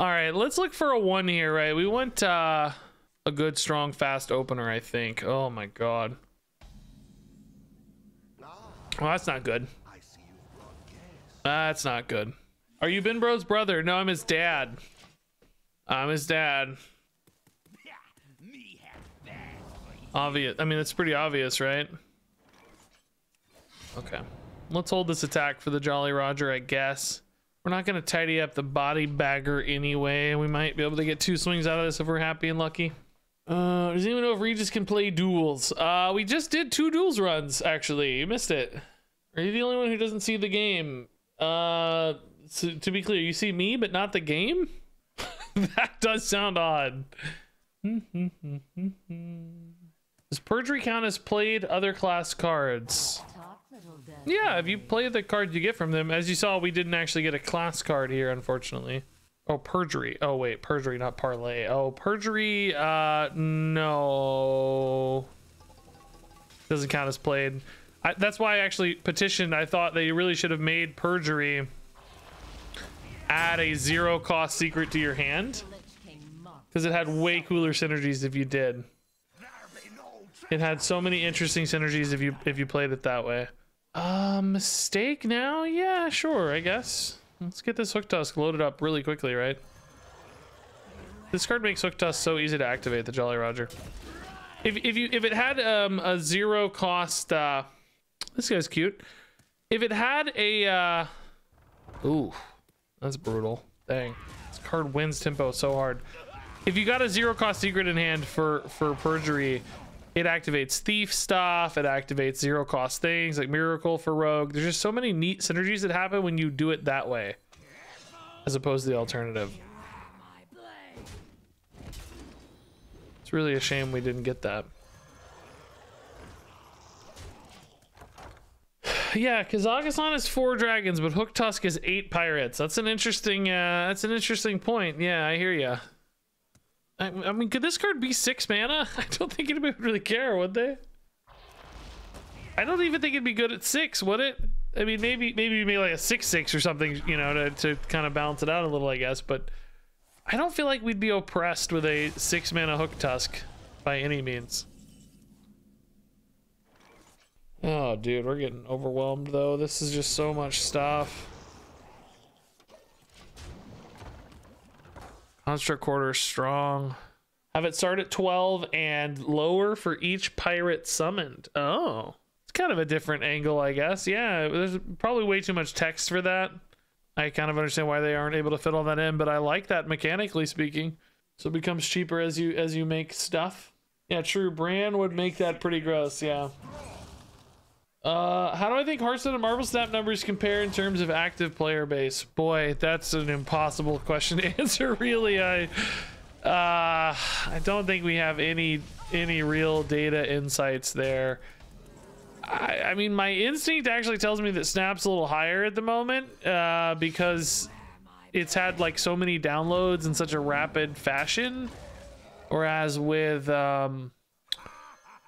All right, let's look for a one here, right? We want uh, a good, strong, fast opener, I think. Oh my god. Well, that's not good. That's not good. Are you Ben Bro's brother? No, I'm his dad. I'm his dad. Obvious. I mean, it's pretty obvious, right? Okay. Let's hold this attack for the Jolly Roger, I guess. We're not going to tidy up the body bagger anyway. We might be able to get two swings out of this if we're happy and lucky. Uh, does anyone know if Regis can play duels? Uh, we just did two duels runs, actually. You missed it. Are you the only one who doesn't see the game? Uh, so, to be clear, you see me, but not the game? that does sound odd. Does perjury count as played other class cards? Yeah, if you play the cards you get from them, as you saw, we didn't actually get a class card here, unfortunately. Oh, perjury. Oh, wait, perjury, not parlay. Oh, perjury, uh, no. Doesn't count as played. I, that's why I actually petitioned. I thought they really should have made perjury add a zero cost secret to your hand. Because it had way cooler synergies if you did. It had so many interesting synergies if you if you played it that way. Uh, mistake now? Yeah, sure, I guess. Let's get this Hooktusk loaded up really quickly, right? This card makes Hooktusk so easy to activate, the Jolly Roger. If, if you if it had um, a zero cost, uh, this guy's cute. If it had a, uh, ooh, that's brutal. Dang, this card wins tempo so hard. If you got a zero cost secret in hand for for perjury, it activates thief stuff. It activates zero cost things like miracle for rogue. There's just so many neat synergies that happen when you do it that way, as opposed to the alternative. It's really a shame we didn't get that. yeah, because Kazakusan is four dragons, but Hooktusk is eight pirates. That's an interesting. Uh, that's an interesting point. Yeah, I hear you. I, I mean, could this card be six mana? I don't think anybody would really care, would they? I don't even think it'd be good at six, would it? I mean, maybe maybe make like a six six or something, you know, to to kind of balance it out a little, I guess. But I don't feel like we'd be oppressed with a six mana Hooktusk by any means. Oh, dude, we're getting overwhelmed though. This is just so much stuff. Construct quarter strong. Have it start at 12 and lower for each pirate summoned. Oh, it's kind of a different angle, I guess. Yeah, there's probably way too much text for that. I kind of understand why they aren't able to fit all that in, but I like that mechanically speaking. So it becomes cheaper as you as you make stuff. Yeah, true. Brann would make that pretty gross. Yeah. Uh, how do I think Hearthstone and Marvel Snap numbers compare in terms of active player base? Boy, that's an impossible question to answer. Really, I, uh, I don't think we have any any real data insights there. I, I mean, my instinct actually tells me that Snap's a little higher at the moment uh, because it's had like so many downloads in such a rapid fashion, whereas with um,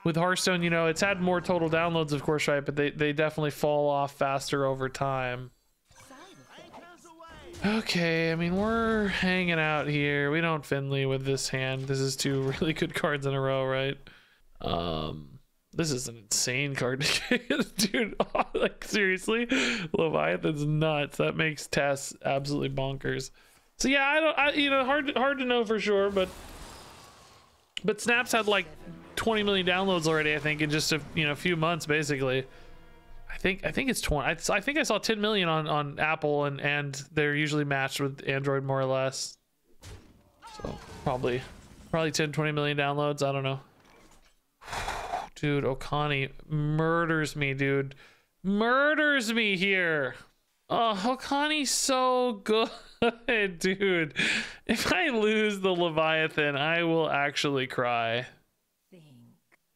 with Hearthstone, you know, it's had more total downloads, of course, right? But they, they definitely fall off faster over time. Okay, I mean, we're hanging out here. We don't Finley with this hand. This is two really good cards in a row, right? Um, this is an insane card to get, dude. like, seriously? Leviathan's nuts. That makes Tess absolutely bonkers. So, yeah, I don't, I, you know, hard, hard to know for sure, but, but Snaps had like 20 million downloads already. I think in just a you know few months, basically. I think I think it's 20. I, I think I saw 10 million on on Apple, and and they're usually matched with Android more or less. So probably probably 10 20 million downloads. I don't know. Dude, Okani murders me, dude. Murders me here. Oh, Okani's so good, dude. If I lose the Leviathan, I will actually cry.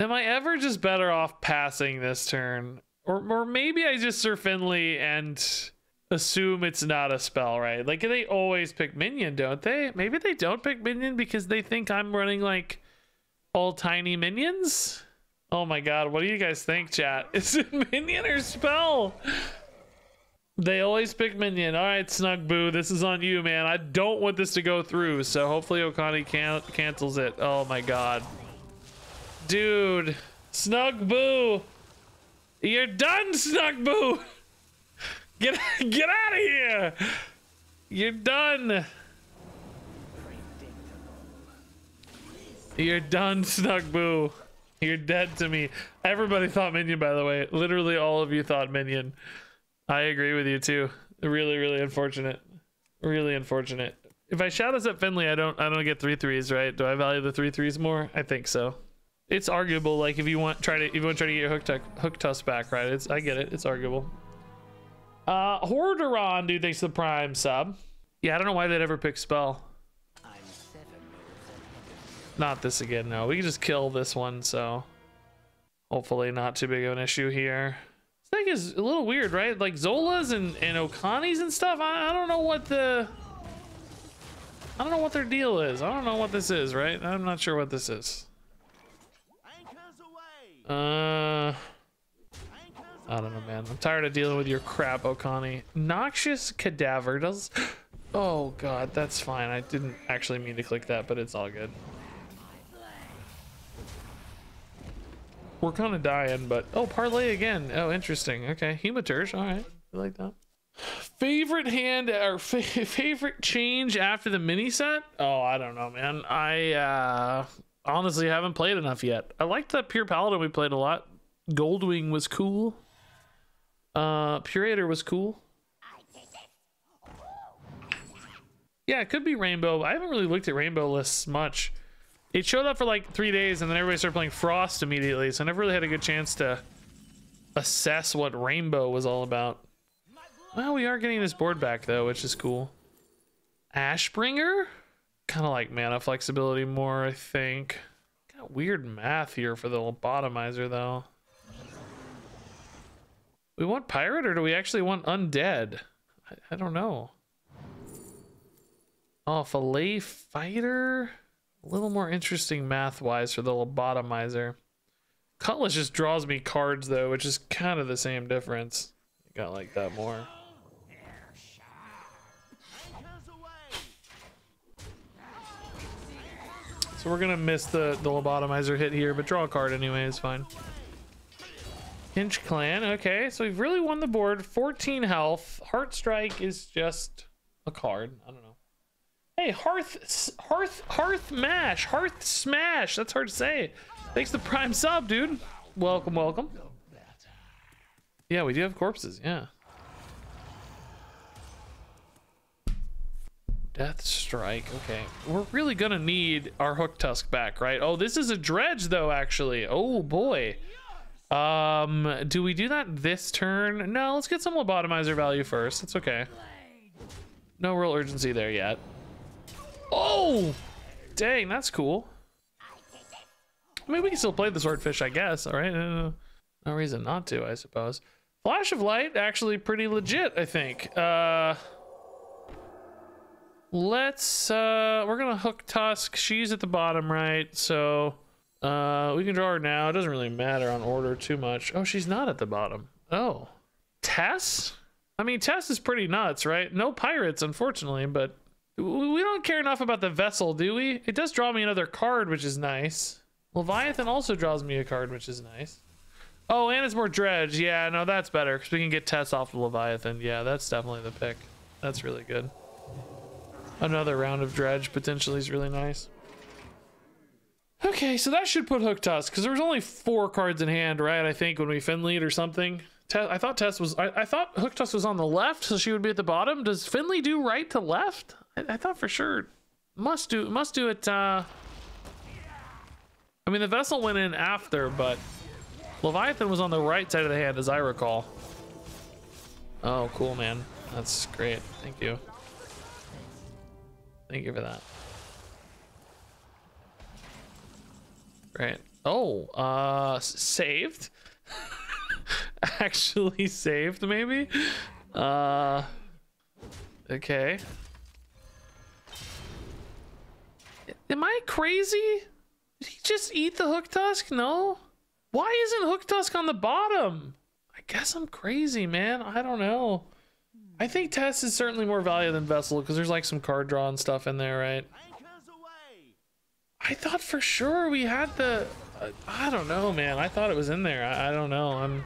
Am I ever just better off passing this turn? Or, or maybe I just Sir Finley and assume it's not a spell, right? Like they always pick minion, don't they? Maybe they don't pick minion because they think I'm running like all tiny minions. Oh my god, what do you guys think, chat? Is it minion or spell? They always pick minion. All right, Snug Boo, this is on you, man. I don't want this to go through, so hopefully Okani can cancels it. Oh my god. Dude, Snug Boo. You're done, Snug Boo. Get get out of here. You're done. You're done, Snug Boo. You're dead to me. Everybody thought Minion, by the way. Literally all of you thought Minion. I agree with you too. Really, really unfortunate. Really unfortunate. If I shout this at Finley, I don't I don't get three threes, right? Do I value the three threes more? I think so. It's arguable, like if you want try to if you want to try to get your hook, Hooktusk back, right? It's I get it, it's arguable. Uh Horderon, dude, thanks for the prime sub. Yeah, I don't know why they'd ever pick spell. Not this again, no. We can just kill this one, so hopefully not too big of an issue here. This thing is a little weird, right? Like Zola's and, and Okani's and stuff. I, I don't know what the I don't know what their deal is. I don't know what this is, right? I'm not sure what this is. Uh I don't know, man. I'm tired of dealing with your crap, Okani. Noxious cadaver does. Oh god, that's fine. I didn't actually mean to click that, but it's all good. We're kind of dying, but oh, parlay again. Oh, interesting. Okay, Hematurge. All right, I like that. Favorite hand or fa favorite change after the mini set? Oh, I don't know, man. I uh, honestly haven't played enough yet. I liked that Pure Paladin we played a lot. Goldwing was cool. Uh, Purator was cool. Yeah, it could be Rainbow. I haven't really looked at Rainbow lists much it showed up for like three days and then everybody started playing Frost immediately. So I never really had a good chance to assess what Rainbow was all about. Well, we are getting this board back though, which is cool. Ashbringer? Kind of like mana flexibility more, I think. Got weird math here for the lobotomizer though. We want pirate or do we actually want undead? I, I don't know. Oh, fillet fighter? A little more interesting math-wise for the lobotomizer. Cutlass just draws me cards, though, which is kind of the same difference. I Got like that more. So we're gonna miss the, the lobotomizer hit here, but draw a card anyway, it's fine. Hench-Clan, okay, so we've really won the board. 14 health. Heart Strike is just a card. I don't know. Hey, Hearth, Hearth, Hearth Mash, Hearth Smash. That's hard to say. Thanks to Prime Sub, dude. Welcome, welcome. Yeah, we do have corpses. Yeah. Death Strike. Okay. We're really gonna need our Hooktusk back, right? Oh, this is a Dredge, though, actually. Oh, boy. Um, do we do that this turn? No, let's get some Lobotomizer value first. It's okay. No real urgency there yet. Oh! Dang, that's cool. I mean, we can still play the swordfish, I guess. All right, no reason not to, I suppose. Flash of light, actually pretty legit, I think. Uh, let's. Uh, we're gonna Hooktusk. She's at the bottom right, so uh, we can draw her now. It doesn't really matter on order too much. Oh, she's not at the bottom. Oh, Tess. I mean, Tess is pretty nuts, right? No pirates, unfortunately, but we don't care enough about the vessel, do we? It does draw me another card, which is nice. Leviathan also draws me a card, which is nice. Oh, and it's more dredge. Yeah, no, that's better because we can get Tess off the Leviathan. Yeah, that's definitely the pick. That's really good. Another round of dredge potentially is really nice. Okay, so that should put Hooktusk because there was only four cards in hand, right? I think when we Finley or something. I thought Tess was. I, I thought Hooktusk was on the left, so she would be at the bottom. Does Finley do right to left? I, I thought for sure must do must do it. Uh, I mean, the vessel went in after, but Leviathan was on the right side of the hand, as I recall. Oh, cool, man. That's great. Thank you. Thank you for that. Great. Oh, uh, saved? Actually saved, maybe? Uh, okay. Am I crazy? Did he just eat the Hooktusk? No. Why isn't Hooktusk on the bottom? I guess I'm crazy, man. I don't know. I think Tess is certainly more value than Vessel because there's like some card draw and stuff in there, right? I thought for sure we had the. Uh, I don't know, man. I thought it was in there. I, I don't know. I'm.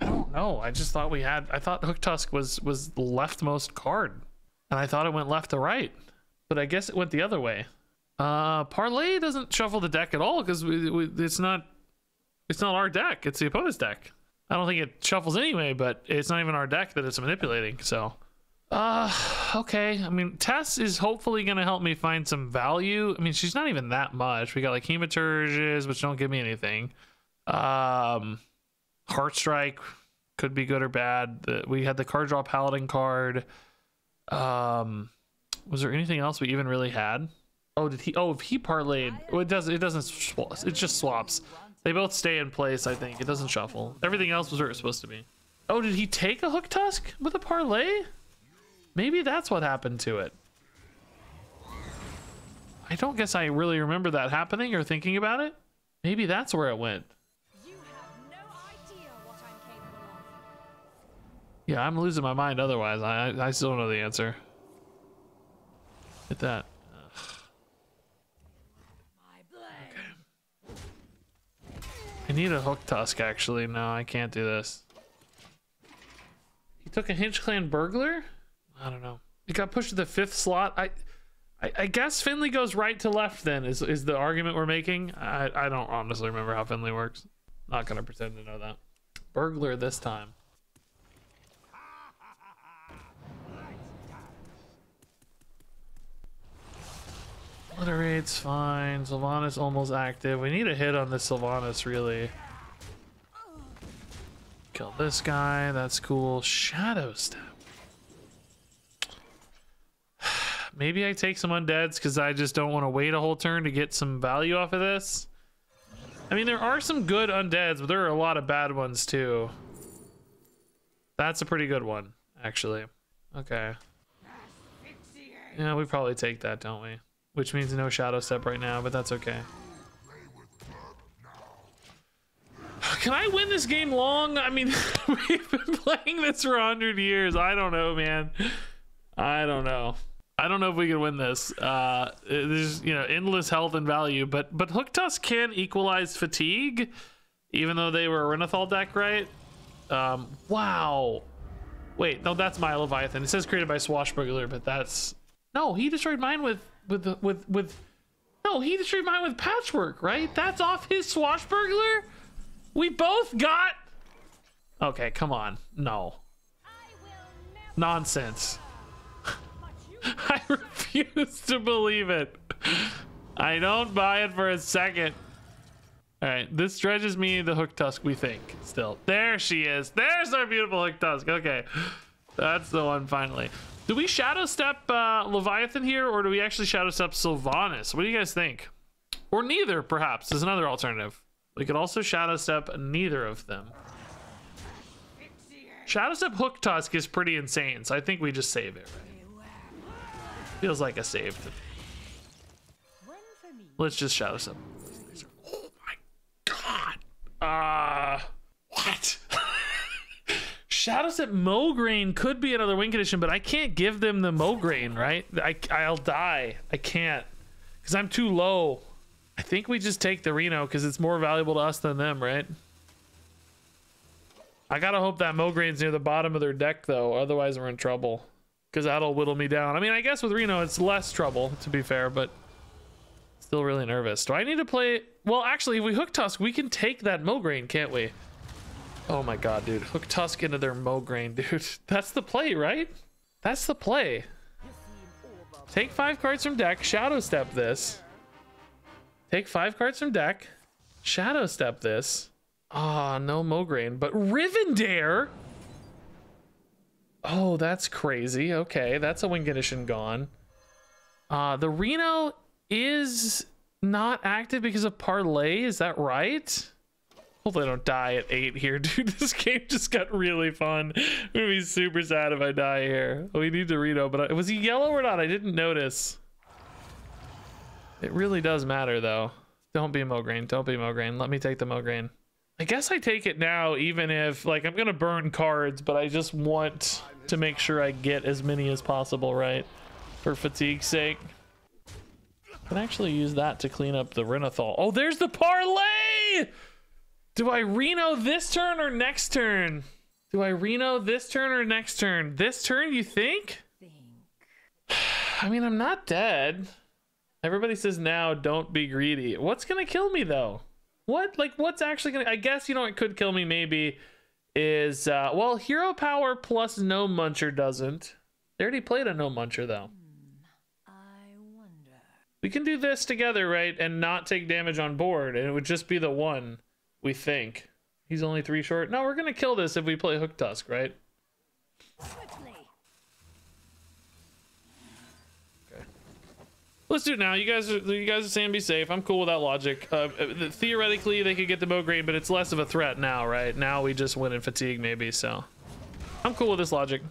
I don't know. I just thought we had. I thought Hooktusk was was the leftmost card, and I thought it went left to right, but I guess it went the other way. Uh, Parlay doesn't shuffle the deck at all because it's not. It's not our deck. It's the opponent's deck. I don't think it shuffles anyway, but it's not even our deck that it's manipulating. So, uh, okay. I mean, Tess is hopefully going to help me find some value. I mean, she's not even that much. We got like Hematurges, which don't give me anything. Um, Heartstrike could be good or bad. We had the card draw Paladin card. Um, was there anything else we even really had? Oh, did he? Oh, if he parlayed, well, it doesn't. It doesn't. It just swaps. They both stay in place, I think. It doesn't shuffle. Everything else was where it's supposed to be. Oh, did he take a Hooktusk with a parlay? Maybe that's what happened to it. I don't guess I really remember that happening or thinking about it. Maybe that's where it went. No yeah, I'm losing my mind otherwise. I, I still don't know the answer. Hit that. I need a Hooktusk actually. No, I can't do this. He took a Hench-Clan burglar? I don't know. He got pushed to the fifth slot. I, I, I guess Finley goes right to left then is, is the argument we're making. I, I don't honestly remember how Finley works. Not gonna pretend to know that. Burglar this time. Obliterate's fine. Sylvanas almost active. We need a hit on this Sylvanas, really. Kill this guy. That's cool. Shadow Step. Maybe I take some undeads because I just don't want to wait a whole turn to get some value off of this. I mean, there are some good undeads, but there are a lot of bad ones too. That's a pretty good one, actually. Okay. Yeah, we probably take that, don't we? Which means no shadow step right now, but that's okay. Can I win this game long? I mean, we've been playing this for 100 years. I don't know, man. I don't know. I don't know if we can win this. Uh, there's, you know, endless health and value, but but Hook can equalize fatigue, even though they were a Renathal deck, right? Um, wow. Wait, no, that's my Leviathan. It says created by Swashbuckler, but that's... No, he destroyed mine with with with with no he destroyed mine with patchwork right? That's off his swashbuckler we both got okay come on no. Nonsense. I refuse to believe it. I don't buy it for a second. All right this dredges me the Hooktusk we think still. There she is. There's our beautiful Hooktusk. Okay. That's the one finally do we shadow step uh, Leviathan here, or do we actually shadow step Sylvanas? What do you guys think? Or neither, perhaps, is another alternative. We could also shadow step neither of them. Shadow step Hooktusk is pretty insane, so I think we just save it. Feels like a save. Let's just shadow step. Oh my god. Uh, what? Shadowstep Mograine could be another win condition, but I can't give them the Mograine, right? I, I'll die. I can't. Because I'm too low. I think we just take the Reno because it's more valuable to us than them, right? I gotta hope that Mograine's near the bottom of their deck, though. Otherwise, we're in trouble. Because that'll whittle me down. I mean, I guess with Reno, it's less trouble, to be fair, but still really nervous. Do I need to play... Well, actually, if we Hooktusk, we can take that Mograine, can't we? Oh my god, dude. Hooktusk into their Mograine, dude. That's the play, right? That's the play. Take five cards from deck, Shadow Step this. Take five cards from deck, Shadow Step this. Ah, oh, no Mograine, but Rivendare? Oh, that's crazy. Okay, that's a win condition gone. Uh, the Reno is not active because of Parlay, is that right? Hopefully I don't die at eight here, dude. This game just got really fun. I'm gonna be super sad if I die here. We need to Reno, but I, was he yellow or not? I didn't notice. It really does matter though. Don't be Mograine. Don't be Mograine. Let me take the Mograine. I guess I take it now, even if like I'm gonna burn cards, but I just want to make sure I get as many as possible, right? For fatigue's sake. I Can actually use that to clean up the Renathal. Oh, there's the parlay! Do I Reno this turn or next turn? Do I Reno this turn or next turn? This turn, you think? think. I mean, I'm not dead. Everybody says now, don't be greedy. What's gonna kill me though? What? Like, what's actually gonna? I guess you know what could kill me maybe is uh well, hero power plus no muncher doesn't. They already played a no muncher though. I wonder. We can do this together, right? And not take damage on board, and it would just be the one, we think. He's only three short. No, we're gonna kill this if we play Hooktusk, right? Okay. Let's do it now. You guys are you guys are saying be safe. I'm cool with that logic. Uh, uh theoretically, they could get the Mograine, but it's less of a threat now, right? Now we just win in fatigue, maybe. So I'm cool with this logic.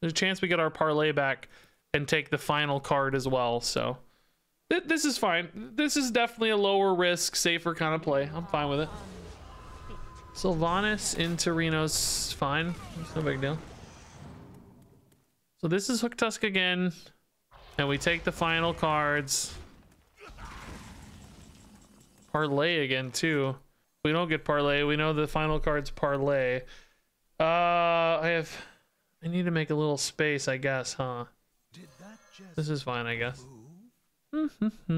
There's a chance we get our parlay back and take the final card as well. So th this is fine. This is definitely a lower risk, safer kind of play. I'm fine with it. Sylvanas into Reno's fine. It's no big deal. So this is Hooktusk again. And we take the final cards. Parlay again, too. We don't get Parlay. We know the final card's Parlay. Uh, I have... I need to make a little space, I guess, huh? This is fine, I guess.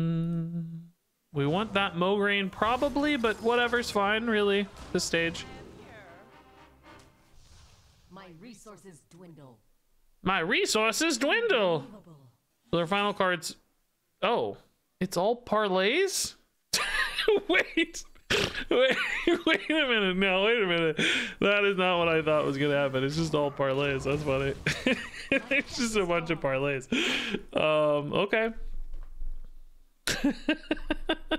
we want that Mograine probably, but whatever's fine, really, this stage. My resources dwindle. My resources dwindle. So their final cards. Oh, it's all parlays? wait. Wait, wait a minute. No, wait a minute. That is not what I thought was gonna happen. It's just all parlays. That's funny. it's just a bunch of parlays. Um, okay.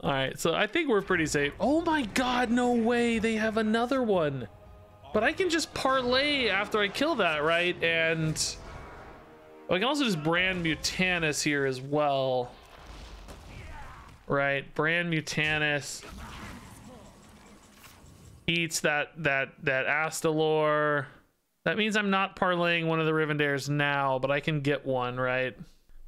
all right, so I think we're pretty safe. Oh my god, no way. They have another one. But I can just parlay after I kill that, right? And I can also just Brann Mutanus here as well. Right, Brann Mutanus eats that that that Astalor. That means I'm not parlaying one of the Rivendares now, but I can get one, right?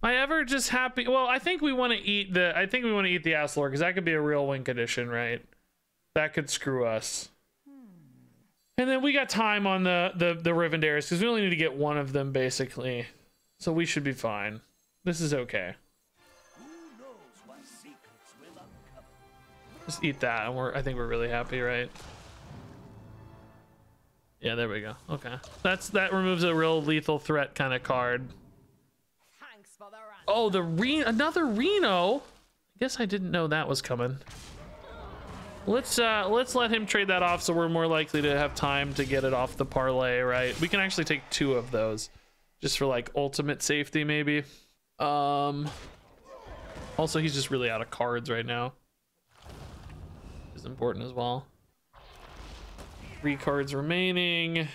I ever just happy? Well, I think we want to eat the. I think we want to eat the Astalor because that could be a real win condition, right? That could screw us. Hmm. And then we got time on the the the Rivendares because we only need to get one of them basically, so we should be fine. This is okay. Just eat that, and we're. I think we're really happy, right? Yeah, there we go. Okay, that's that removes a real lethal threat kind of card. Oh, the Re another Reno. I guess I didn't know that was coming. Let's uh let's let him trade that off so we're more likely to have time to get it off the parlay, right? We can actually take two of those just for like ultimate safety maybe. Um also he's just really out of cards right now is important as well. Three cards remaining.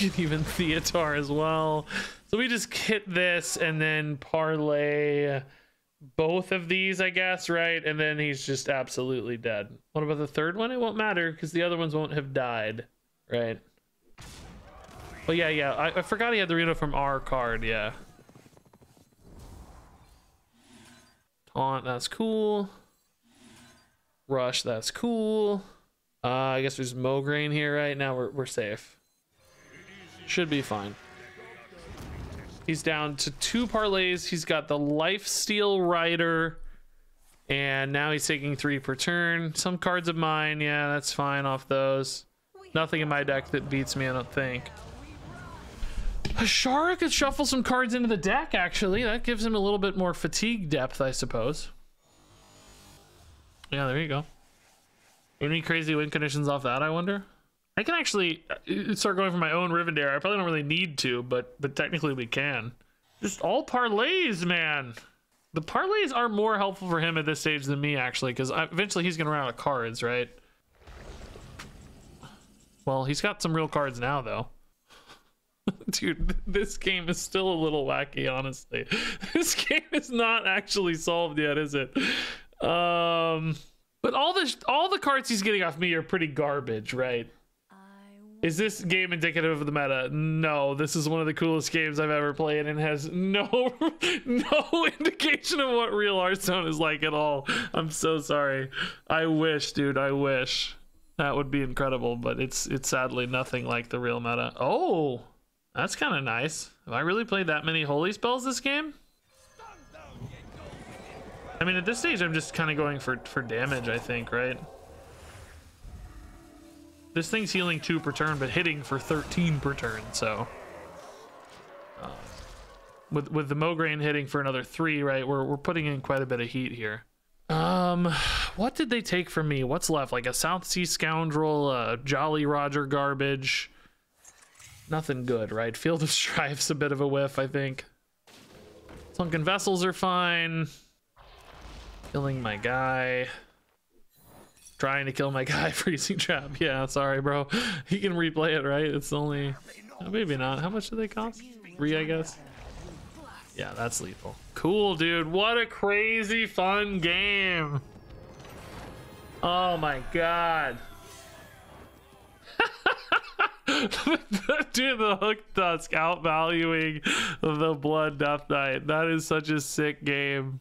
Can even Theotar as well. So we just hit this and then parlay both of these, I guess, right? And then he's just absolutely dead. What about the third one? It won't matter because the other ones won't have died, right? But yeah, yeah, I, I forgot he had the Reno from our card, yeah. Taunt, that's cool. Rush, that's cool. Uh, I guess there's Mograine here right now. We're, we're safe. Should be fine. He's down to two parlays. He's got the Life Steal Rider. And now he's taking three per turn. Some cards of mine. Yeah, that's fine off those. Nothing in my deck that beats me, I don't think. Azshara could shuffle some cards into the deck, actually. That gives him a little bit more fatigue depth, I suppose. Yeah, there you go. Any crazy win conditions off that, I wonder? I can actually uh, start going for my own Rivendare. I probably don't really need to, but but technically we can. Just all parlays, man. The parlays are more helpful for him at this stage than me, actually, because eventually he's going to run out of cards, right? Well, he's got some real cards now, though. Dude, this game is still a little wacky, honestly. This game is not actually solved yet, is it? Um, but all the all the cards he's getting off me are pretty garbage, right? Is this game indicative of the meta? No, this is one of the coolest games I've ever played and has no no indication of what real Hearthstone is like at all. I'm so sorry. I wish, dude, I wish. That would be incredible, but it's it's sadly nothing like the real meta. Oh, that's kind of nice. Have I really played that many holy spells this game? I mean, at this stage, I'm just kind of going for for damage, I think, right? This thing's healing 2 per turn, but hitting for 13 per turn, so... Uh, with with the Mograine hitting for another 3, right, we're, we're putting in quite a bit of heat here. Um, what did they take from me? What's left? Like a South Sea Scoundrel, a Jolly Roger garbage? Nothing good, right? Field of Strife's a bit of a whiff, I think. Sunken Vessels are fine. Killing my guy trying to kill my guy freezing trap. Yeah sorry bro. He can replay it right? It's only oh, maybe not. How much do they cost? Three i guess? Yeah that's lethal. Cool dude. What a crazy fun game. Oh my god. Dude the hook tusk outvaluing the blood death knight. That is such a sick game